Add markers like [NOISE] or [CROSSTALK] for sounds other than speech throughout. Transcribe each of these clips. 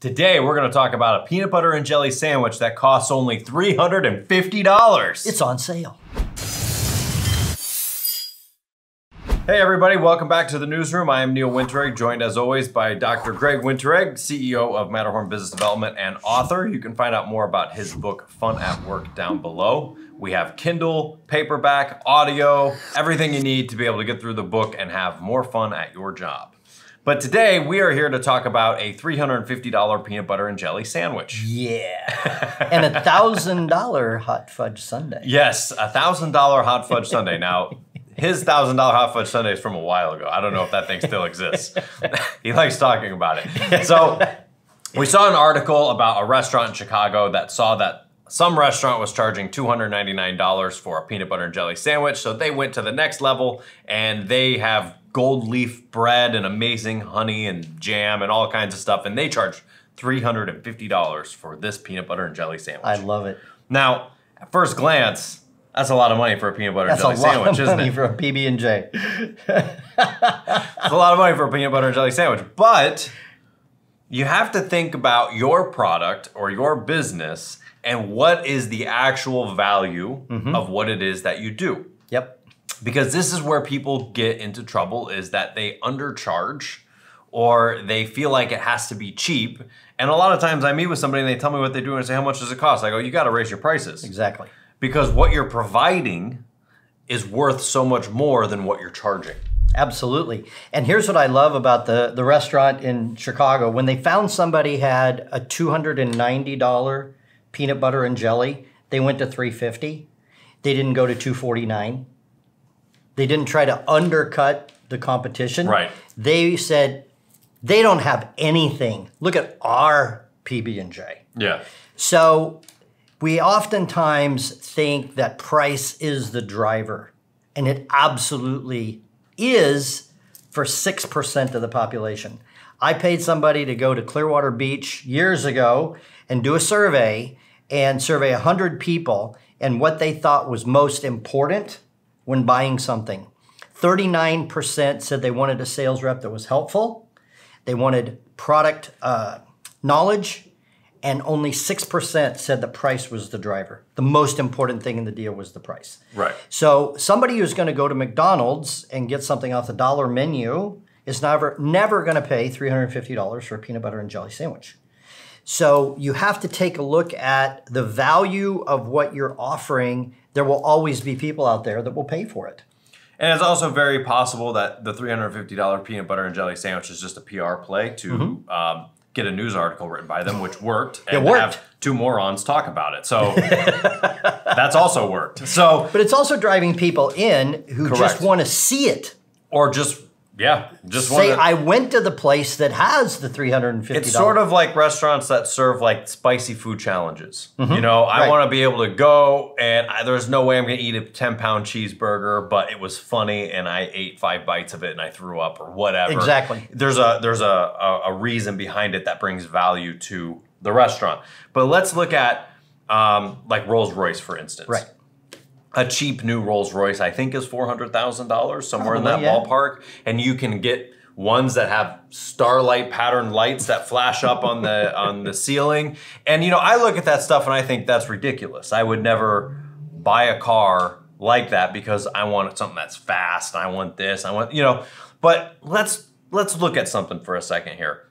Today, we're going to talk about a peanut butter and jelly sandwich that costs only $350. It's on sale. Hey, everybody, welcome back to the newsroom. I am Neil Winteregg, joined as always by Dr. Greg Winteregg, CEO of Matterhorn Business Development and author. You can find out more about his book, Fun at Work, down below. We have Kindle, paperback, audio, everything you need to be able to get through the book and have more fun at your job. But today we are here to talk about a $350 peanut butter and jelly sandwich. Yeah. [LAUGHS] and a thousand dollar hot fudge sundae. Yes, a thousand dollar hot fudge sundae. Now, his thousand dollar hot fudge sundae is from a while ago. I don't know if that thing still exists. [LAUGHS] he likes talking about it. So we saw an article about a restaurant in Chicago that saw that some restaurant was charging $299 for a peanut butter and jelly sandwich. So they went to the next level and they have gold leaf bread and amazing honey and jam and all kinds of stuff. And they charge $350 for this peanut butter and jelly sandwich. I love it. Now, at first glance, that's a lot of money for a peanut butter That's and jelly sandwich, isn't it? for a PB and J. It's a lot of money for a peanut butter and jelly sandwich. But you have to think about your product or your business and what is the actual value Mm-hmm. of what it is that you do. Yep. Because this is where people get into trouble is that they undercharge or they feel like it has to be cheap and a lot of times i meet with somebody and they tell me what they do and I say how much does it cost i go you got to raise your prices Exactly. because what you're providing is worth so much more than what you're charging Absolutely. And here's what I love about the, the restaurant in Chicago. When they found somebody had a $290 peanut butter and jelly, they went to 350. They didn't go to 249. They didn't try to undercut the competition. Right. They said they don't have anything. Look at our PB and J. yeah So we oftentimes think that price is the driver, and it absolutely is for 6% of the population. I paid somebody to go to Clearwater Beach years ago and do a survey and survey 100 people and what they thought was most important when buying something. 39% said they wanted a sales rep that was helpful. They wanted product uh, knowledge, and only 6% said the price was the driver. The most important thing in the deal was the price. right So somebody who's going to go to McDonald's and get something off the dollar menu is never never going to pay $350 for a peanut butter and jelly sandwich. So you have to take a look at the value of what you're offering. There will always be people out there that will pay for it. And it's also very possible that the $350 peanut butter and jelly sandwich is just a PR play to um, get a news article written by them, which worked. And Mm-hmm. It worked. have two morons talk about it. So [LAUGHS] that's also worked. So, But it's also driving people in who Correct. just want to see it. or just, yeah, just Say, want I went to the place that has the $350. It's sort of like restaurants that serve like spicy food challenges. You know, I Right. want to be able to go and I, there's no way I'm going to eat a 10 pound cheeseburger, but it was funny and I ate five bites of it and I threw up or whatever. Exactly. There's a there's a, a, a reason behind it that brings value to the restaurant. But let's look at um, like Rolls Royce, for instance. Right. A cheap new Rolls Royce, I think, is four hundred thousand dollars somewhere in that yeah. ballpark, and you can get ones that have starlight pattern lights that flash up on the [LAUGHS] on the ceiling. And you know, I look at that stuff and I think that's ridiculous. I would never buy a car like that because I want something that's fast. I want this. I want you know. But let's let's look at something for a second here.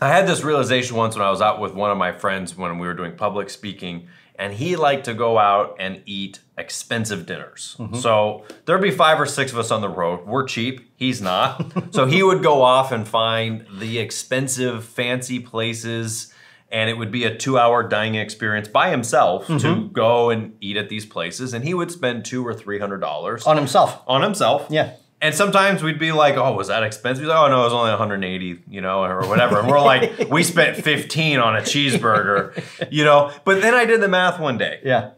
I had this realization once when I was out with one of my friends when we were doing public speaking, and he liked to go out and eat expensive dinners. Mm-hmm. So there'd be five or six of us on the road. We're cheap, he's not. [LAUGHS] so he would go off and find the expensive, fancy places, and it would be a two hour dining experience by himself to mm-hmm. go and eat at these places. And he would spend two or three hundred dollars on himself. on himself. Yeah. And sometimes we'd be like, "Oh, was that expensive?" He's like, "Oh no, it was only 180, you know, or whatever." And we're like, [LAUGHS] "We spent 15 on a cheeseburger, you know." But then I did the math one day. Yeah.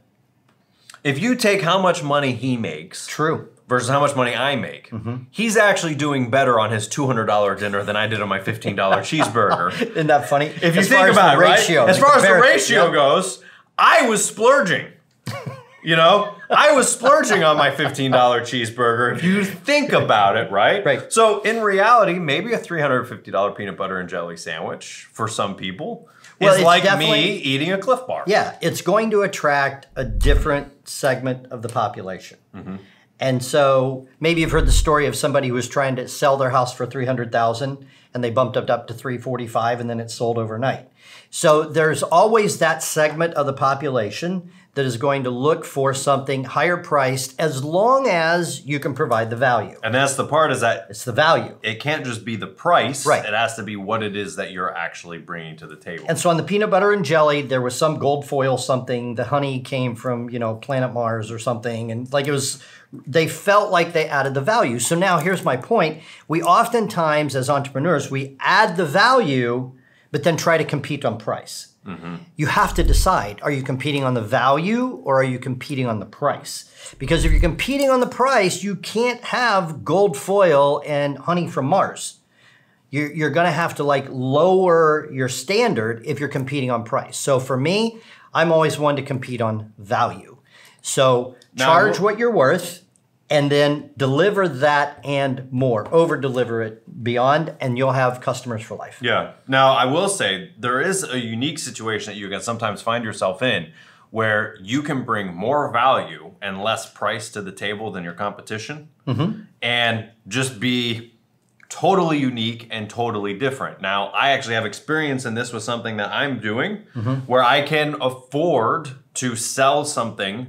If you take how much money he makes True. versus how much money I make, mm-hmm. he's actually doing better on his $200 dinner than I did on my $15 [LAUGHS] cheeseburger. Isn't that funny? If you As think far as about the it, right? ratio, as far as the ratio goes, I was splurging. You know, I was splurging on my $15 cheeseburger if you think about it, right? Right. So, in reality, maybe a $350 peanut butter and jelly sandwich for some people Well, is like me eating a Clif Bar. Yeah, it's going to attract a different segment of the population. Mm-hmm. And so maybe you've heard the story of somebody who was trying to sell their house for 300,000 and they bumped it up to 345 and then it sold overnight. So there's always that segment of the population that is going to look for something higher priced as long as you can provide the value. And that's the part is that It's the value. it can't just be the price. Right. It has to be what it is that you're actually bringing to the table. And so on the peanut butter and jelly, there was some gold foil something. The honey came from, you know, planet Mars or something. And like it was, they felt like they added the value. So now here's my point. We oftentimes, as entrepreneurs, we add the value, but then try to compete on price. You have to decide are you competing on the value or are you competing on the price? Because if you're competing on the price, you can't have gold foil and honey from Mars you're, you're going to have to like lower your standard if you're competing on price. So for me, I'm always one to compete on value. So Now, charge what you're worth and then deliver that and more. Over deliver it beyond and you'll have customers for life. Yeah. Now, I will say there is a unique situation that you can sometimes find yourself in where you can bring more value and less price to the table than your competition mm-hmm. and just be totally unique and totally different. Now, I actually have experience in this with something that I'm doing mm-hmm. where I can afford to sell something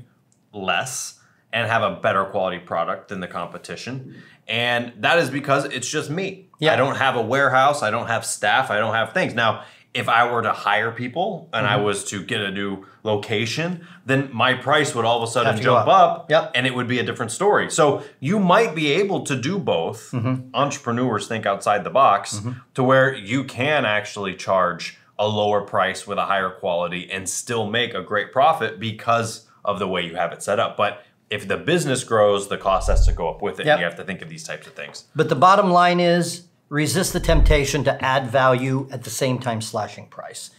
less and have a better quality product than the competition. And that is because it's just me. Yeah. I don't have a warehouse, I don't have staff, I don't have things. Now, if I were to hire people and I Mm-hmm. was to get a new location, then my price would all of a sudden Have to go jump up. up Yep. and it would be a different story. So you might be able to do both. Mm-hmm. Entrepreneurs think outside the box to where you can actually charge a lower price with a higher quality and still make a great profit because of the way you have it set up. But if the business grows, the cost has to go up with it. Yep. And you have to think of these types of things. But the bottom line is resist the temptation to add value at the same time slashing price.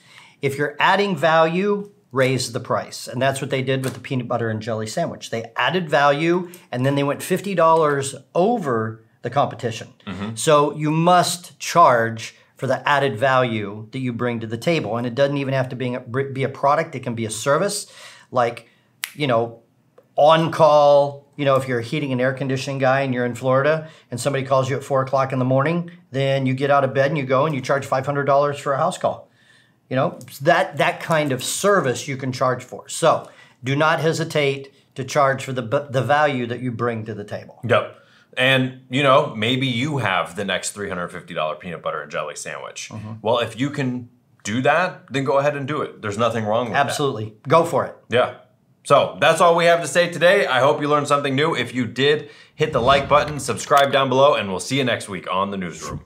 If you're adding value, raise the price. And that's what they did with the peanut butter and jelly sandwich. They added value and then they went $50 over the competition. Mm-hmm. So you must charge for the added value that you bring to the table. And it doesn't even have to be a, be a product, it can be a service like, you know, on call. You know, if you're a heating and air conditioning guy and you're in Florida and somebody calls you at four o'clock in the morning, then you get out of bed and you go and you charge five hundred dollars for a house call. You know, that that kind of service you can charge for. So do not hesitate to charge for the the value that you bring to the table. Yep. And you know, maybe you have the next $350 peanut butter and jelly sandwich. Mm-hmm. Well, if you can do that, then go ahead and do it. There's nothing wrong with that. Absolutely, go for it. Yeah. So that's all we have to say today. I hope you learned something new. If you did, hit the like button, subscribe down below, and we'll see you next week on the newsroom.